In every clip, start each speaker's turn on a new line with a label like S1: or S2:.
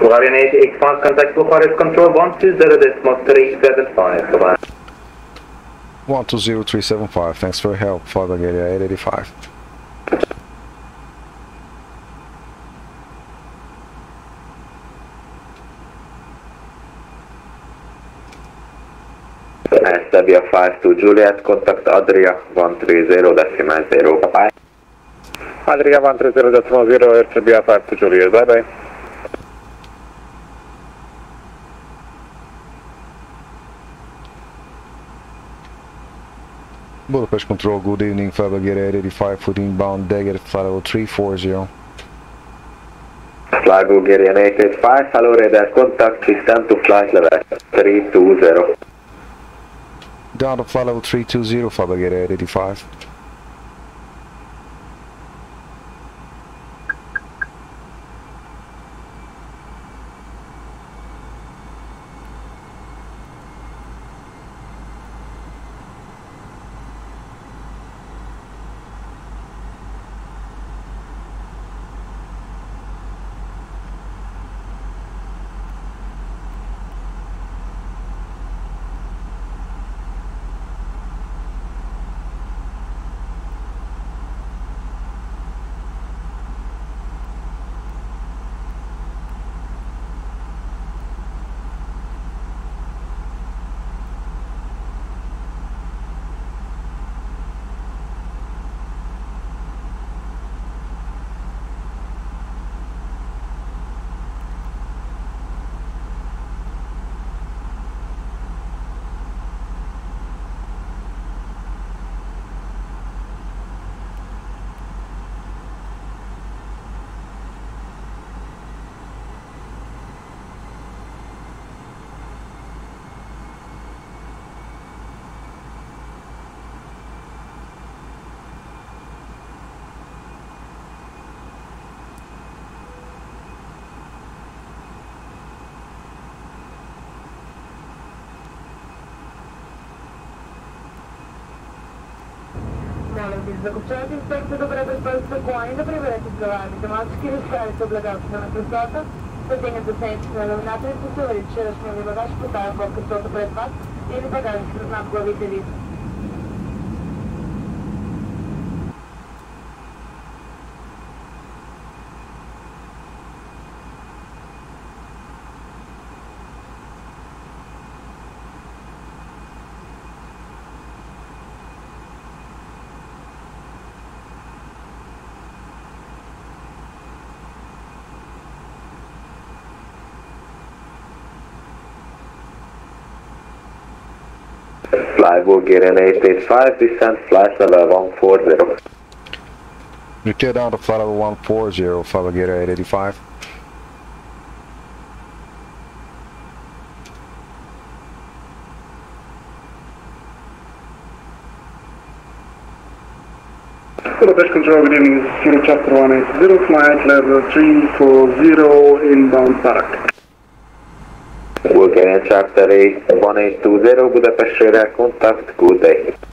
S1: Bulgarian 885, contact Bucharest Control 120.375, goodbye.
S2: 120375, thanks for your help, Fly Bulgaria 885.
S1: SW 5 to Juliet, contact Adria 130 decimal 0, bye-bye.
S3: Adria 130.0, RCBA 5 to Juliet, bye bye.
S2: Budapest Control, good evening, Bulgaria 885, foot inbound, Dagger, flight level 340.
S1: Fly Bulgarian 885, hello radar, contact, descend to flight level 320.
S2: Down to flight level 320, си. Закупчаните инспекции
S4: добре предпазят наклони да приберете желаемите масочки и разправите облегавките на креслата. Пътенят за цените на равната и посъварите вчерашния ви багаж по тая блоката пред вас е или багажите над главите ви.
S1: Fly Bulgarian 885, descend flight level 140.
S2: Repair down to flight level 140, Fly Bulgaria 885.
S3: Budapest Control, good evening, this is Kilo Chapter 180, flight level 340 inbound Park.
S1: Bulgarian Charter 1820, Budapest radar, contact, good day.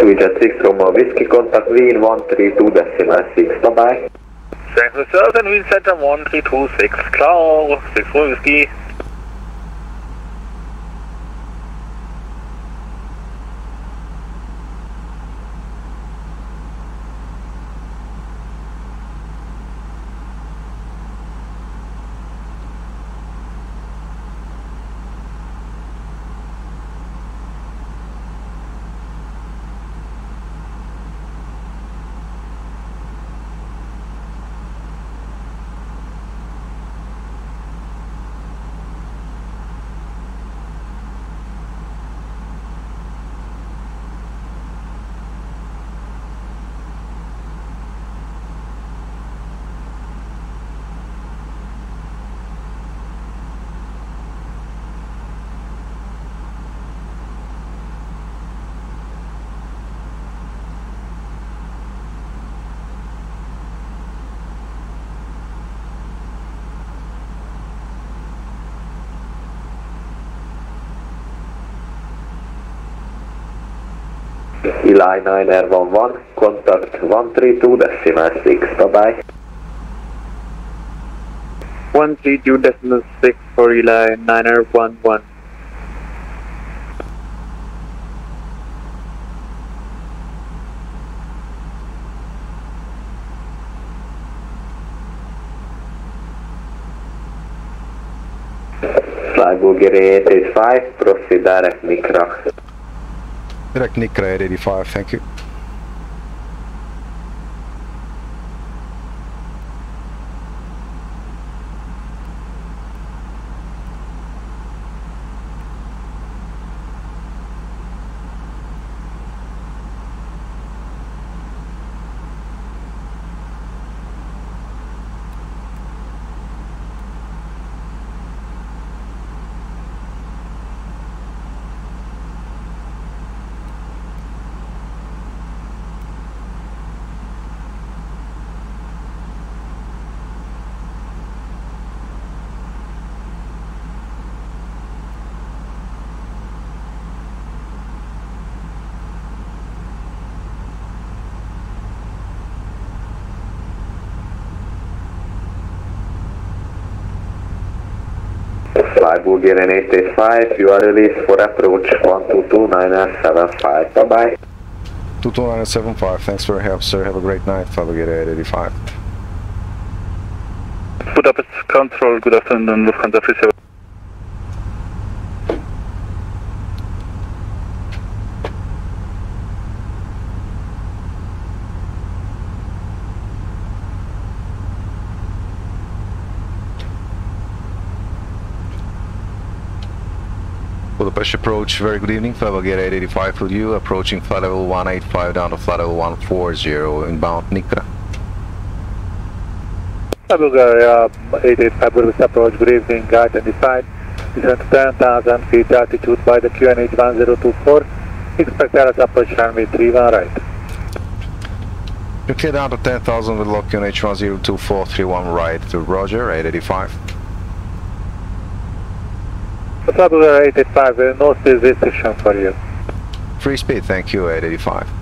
S1: Tweejet 6 Romeo Whiskey, contact Wien 132 decimal 6, bye bye.
S5: San Francisco and Wien Center 1326, klar, 6 Whiskey.
S1: Eli 9R11, contact 132 decimal 6, bye bye.
S5: 132.6 for Eli, 9er 11.
S1: Fly Bulgaria 885, proceed direct Nikra.
S2: Direct Nikra 885, thank you.
S1: Fly Bulgarian 885, you are released for approach 122 9R75, bye bye.
S2: 22975, thanks for your help, sir. Have a great night. Fly Bulgaria 885.
S5: Budapest Control, good afternoon, Lufthansa 37.
S2: Approach, very good evening. Fly Bulgaria 885 with you, approaching flight level 185 down to flight level 140, inbound Nikra.
S5: Bulgaria uh, 885 Budapest approach, good evening, guide identified. Descent to 10,000 feet altitude by the QNH 1024. Expect Dallas approach runway 31 right.
S2: You clear down to 10,000 with lock on H102431 right to Roger 885.
S5: Bulgaria 885, uh, no speed restriction for you.
S2: Free speed, thank you 885.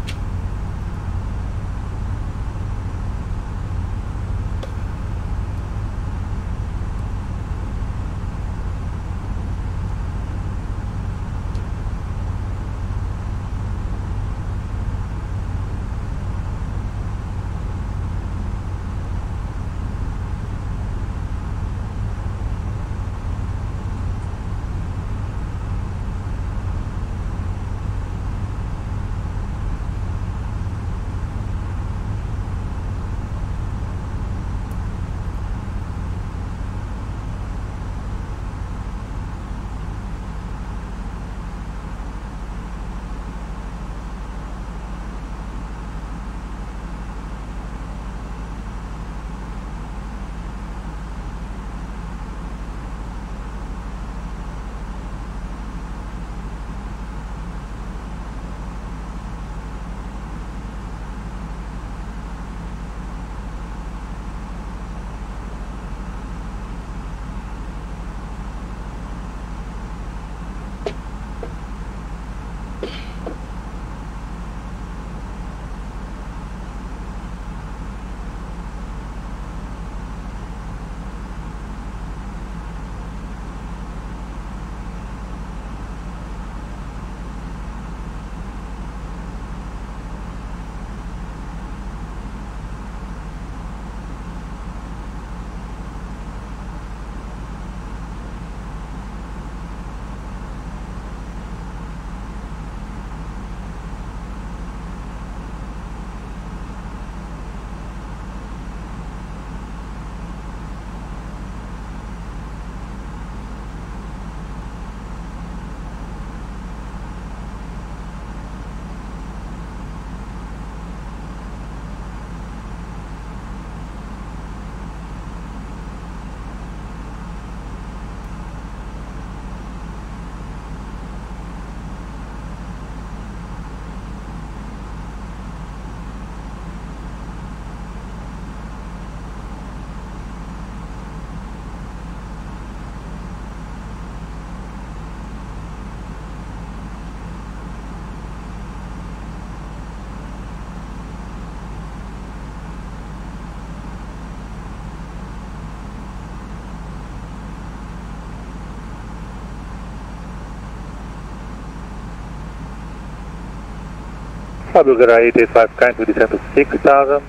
S5: Fly Bulgaria 885, kindly descend to 6000.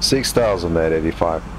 S2: 6000 at 85.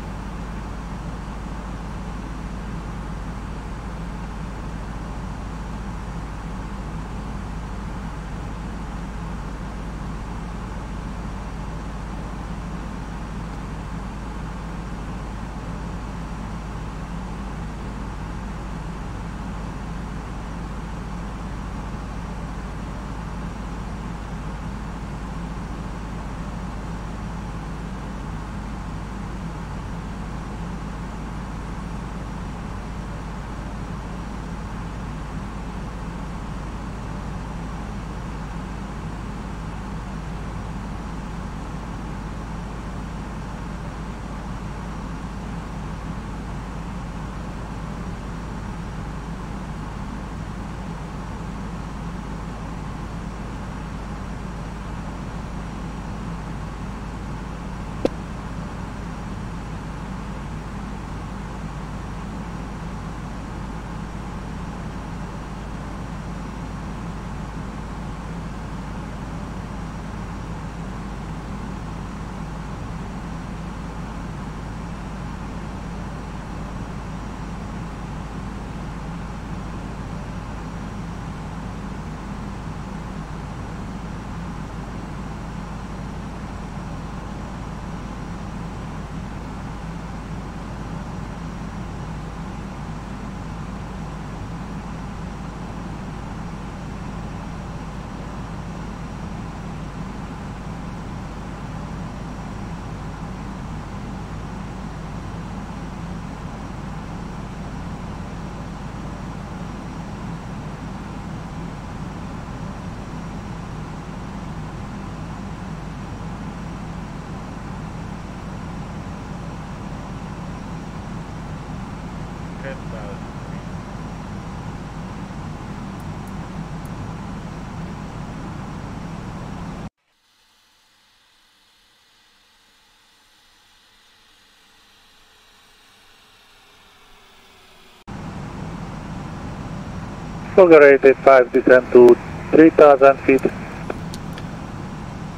S5: Bulgaria 885, descend to 3000 feet.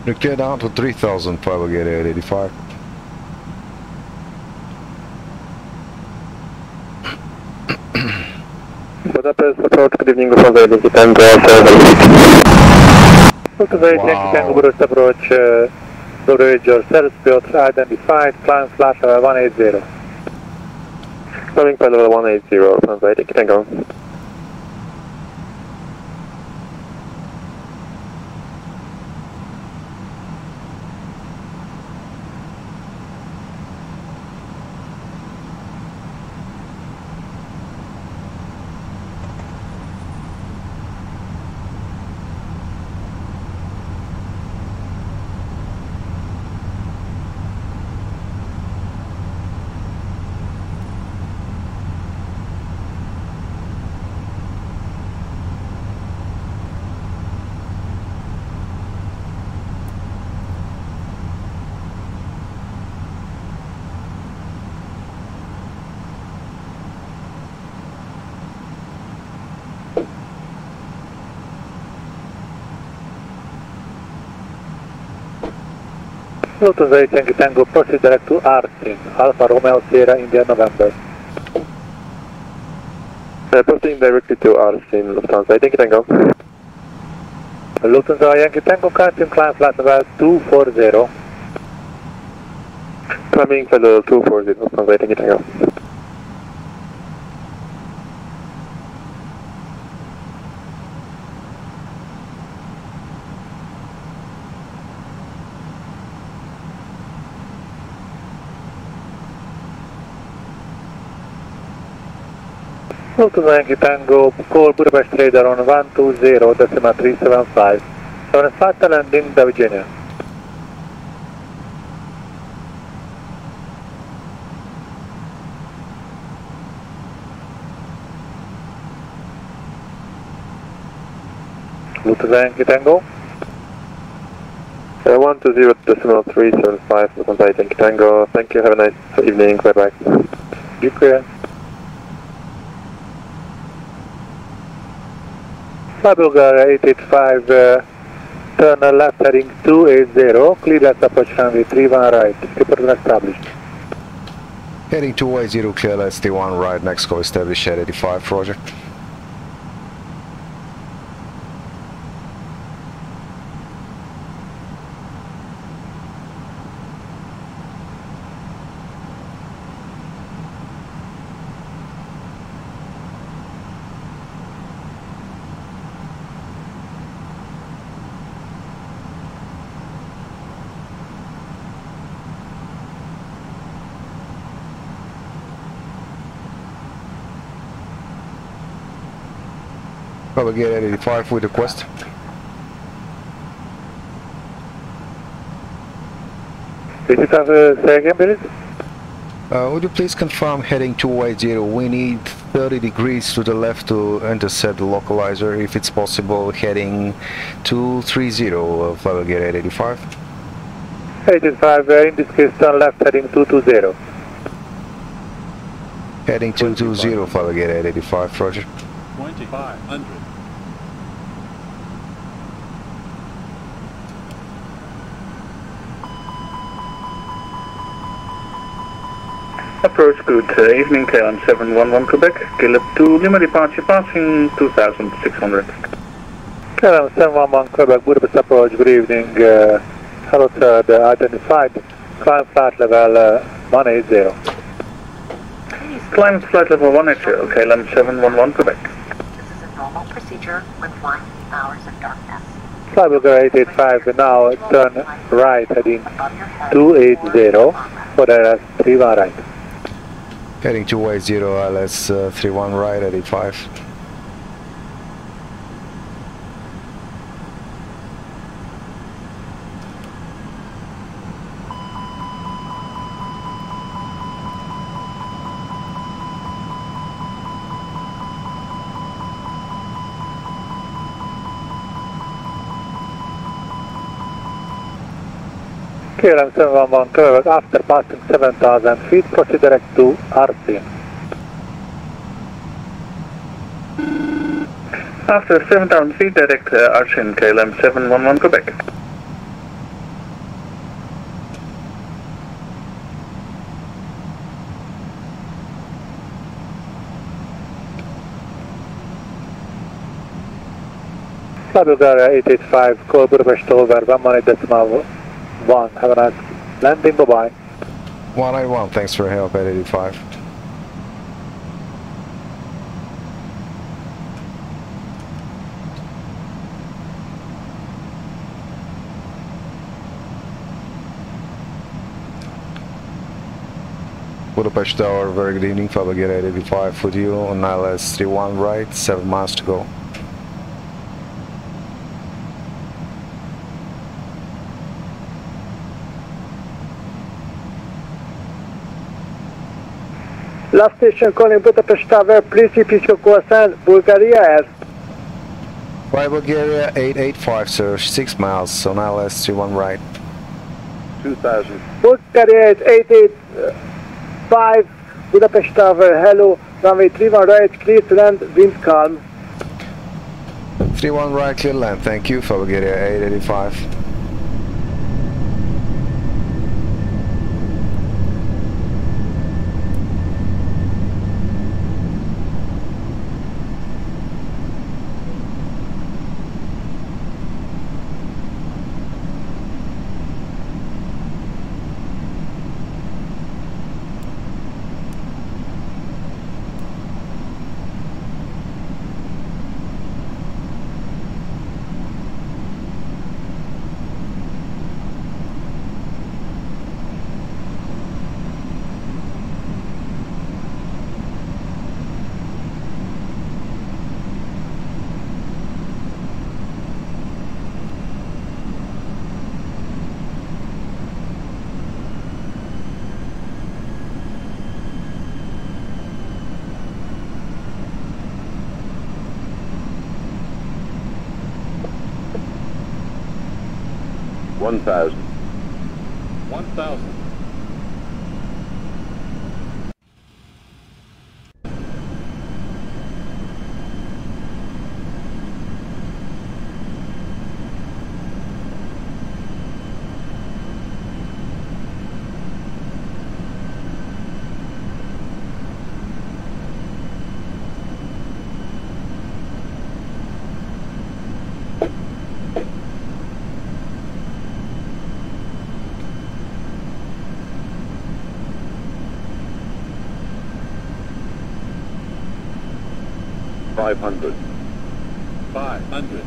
S2: You get down to 3000 Fly Bulgaria at 85.
S6: Budapest approach, good evening, Lufthansa Yankee Tango 7.
S5: Bulgaria
S2: Wow.
S5: Yankee Tango Budapest approach, uh, Bulgaria George Piotr identified, climb flash uh, 180.
S6: Coming level 180, Lufthansa Yankee Tango.
S5: Lufthansa Yankee Tango proceed direct to Arsin, Alfa Romeo Sierra India November.
S6: Uh, proceeding directly to Arsin, Lufthansa Yankee Tango.
S5: Lufthansa Yankee Tango currently climb flash level 240.
S6: Coming for level 240, Lufthansa Yankee Tango.
S5: Lufthansa Yankee Tango, call Budapest radar on 120 decimal 375. 75 to landing the Virginia. Yankee Tango,
S6: Uh, 120 decimal 375, Lufthansa Yankee Tango. Thank you, have a nice evening, bye bye.
S5: Dziękuję. Fly Bulgaria 885, uh, turn left heading 280, clearance approach runway 31 right, report established.
S2: Heading 280, clear ILS 31 right, next call established at 85, roger. Propagate at 85 with request.
S5: Did you have a say again, please?
S2: Uh, would you please confirm heading 280? We need 30 degrees to the left to intercept the localizer. If it's possible, heading 230, uh, Propagate at 85.
S5: 85, uh, in this case, turn left heading 220.
S2: Heading 220, Propagate at 85, roger.
S7: 2500.
S3: Approach good uh, evening, KLM 711 Quebec, Caleb to Lima departure passing 2600.
S5: KLM 711 Quebec, Budapest approach, good evening. Uh, hello sir, the identified climb flight level uh, 180.
S3: Climb flight level 180, KLM 711 Quebec.
S8: This is a normal procedure with one hours of darkness.
S5: Fly Bulgaria 885, now turn right heading
S8: Above your head.
S5: 280 for the 31 right.
S2: Heading 280, LS uh, 31 right at 85.
S5: KLM 711 Quebec, after passing 7000 feet, proceed direct to Arsin.
S3: After 7000 feet, direct uh, Arsin, KLM 711 Quebec.
S5: Bulgaria 885, call Budapest over, 1 minute decimal 1. Have a nice landing, bye bye.
S2: 191, thanks for help at 85. Budapest Tower, very good evening, Propagate at 85 with you on ILS 31 right, 7 miles to go.
S9: Last station calling Budapest Tower, please repeat your question. Bulgaria Air.
S2: Fly Bulgaria 885 sir, 6 miles on ILS 31 right.
S7: 2000.
S9: Bulgaria 885, Budapest Tower, hello, runway 31 right, clear to land, wind calm.
S2: 31 right, clear land, thank you, Fly Bulgaria 885.
S7: 1,000. 1,000. 500.
S5: 500.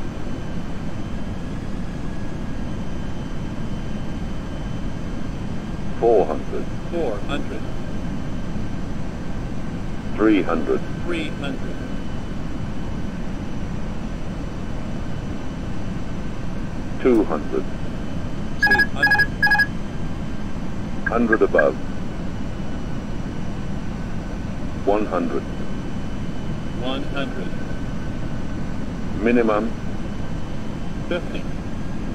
S7: Four hundred.
S5: 400.
S7: Three hundred.
S5: 300.
S7: Two hundred.
S5: 200.
S7: Hundred above. One hundred.
S5: 100.
S7: Minimum
S5: 50.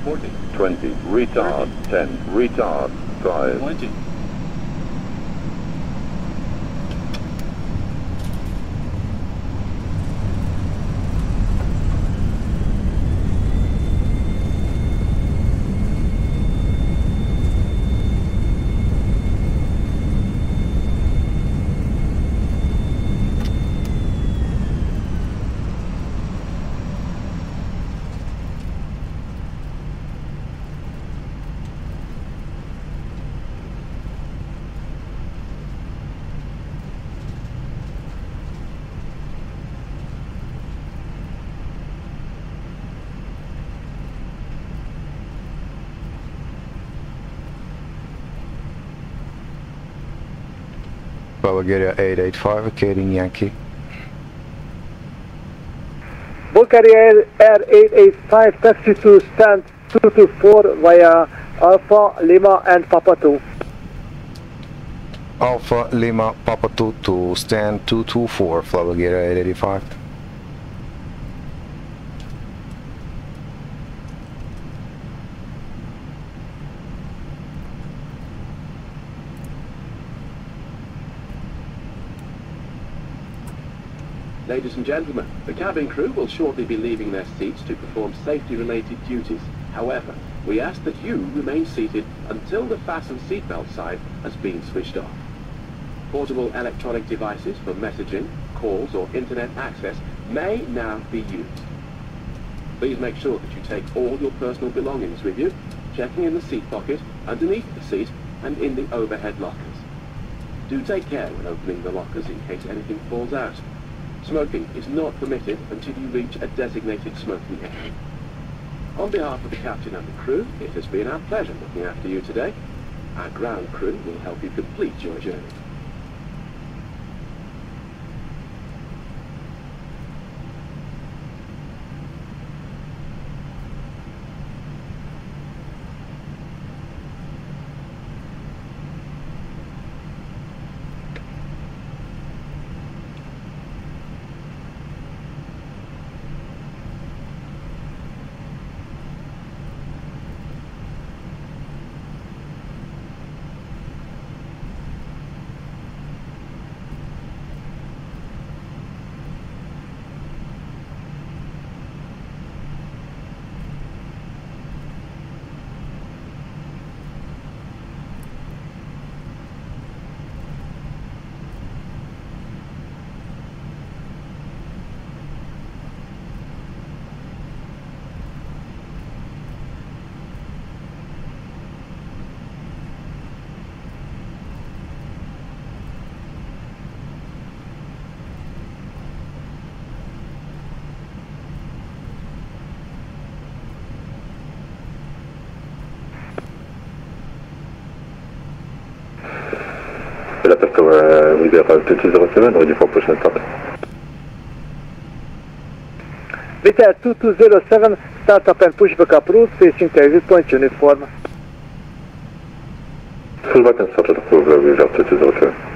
S5: 40.
S7: twenty. Retard ten. Retard five.
S5: 20.
S2: Bulgaria 885, vacating Yankee.
S9: Bulgaria Air 885, taxi to stand 224 via Alpha, Lima and Papa 2.
S2: Alpha Lima Papa 2 to stand 224, Bulgaria 885.
S10: Ladies and gentlemen, the cabin crew will shortly be leaving their seats to perform safety-related duties. However, we ask that you remain seated until the fasten seatbelt sign has been switched off. Portable electronic devices for messaging, calls or internet access may now be used. Please make sure that you take all your personal belongings with you, checking in the seat pocket, underneath the seat and in the overhead lockers. Do take care when opening the lockers in case anything falls out. Smoking is not permitted until you reach a designated smoking area. On behalf of the captain and the crew, it has been our pleasure looking after you today. Our ground crew will help you complete your journey.
S1: Budapest over, uh, we be about 207, ready for push and start.
S9: Vitel 2207, start up and push back up route, facing to exit point uniform.
S1: Full back and start at approval, we have 2207.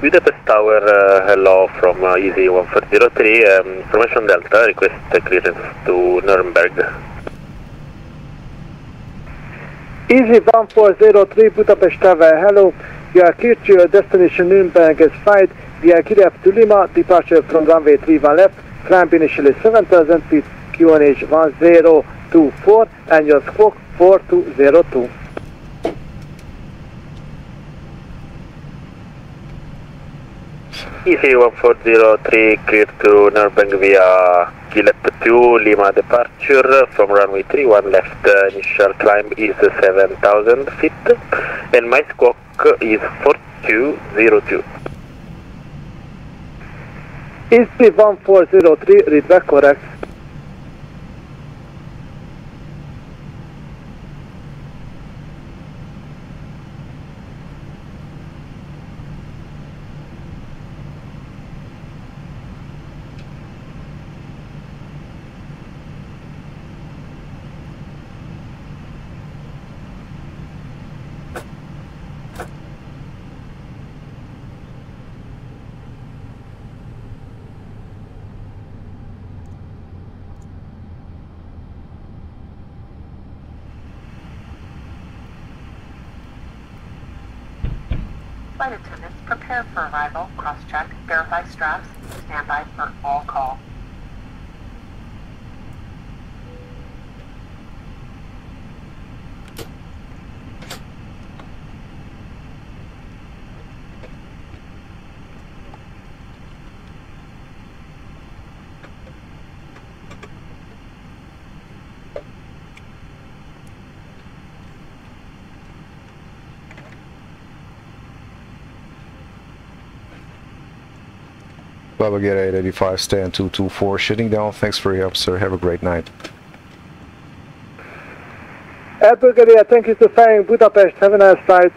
S11: Budapest Tower, uh, hello from uh, Easy 1403, um, information Delta, request clearance to Nuremberg.
S9: Easy 1403 Budapest Tower, hello. You are clear to your destination Nuremberg as flight. We are clear to Lima, departure from runway 31 left, climb initially 7000 feet, QNH 1024, and your squawk 4202.
S11: Easy 1403 clear to Nuremberg via Gillette 2 Lima departure from runway 31 left uh, initial climb is 7000 feet and my squawk is 4202.
S9: Easy 1403, read back correct.
S8: Flight attendants, prepare for arrival, cross-check, verify straps, standby for all call.
S2: Bulgaria 885, stand 224, shutting down. Thanks for your help, sir. Have a great night.
S9: Air Bulgaria, thank you for flying Budapest, have a nice flight.